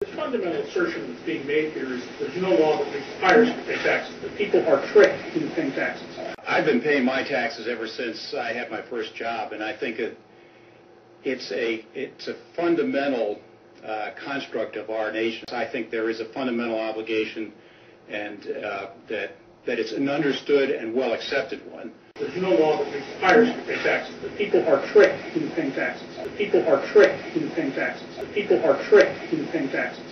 The fundamental assertion that's being made here is there's no law that requires you to pay taxes, that people are tricked into paying taxes. I've been paying my taxes ever since I had my first job, and I think it, it's a it's a fundamental uh, construct of our nation. I think there is a fundamental obligation, and uh, that that it's an understood and well accepted one. There's no law that requires you to pay taxes, that people are tricked into paying taxes, that people are tricked into paying taxes, that people are tricked into paying taxes.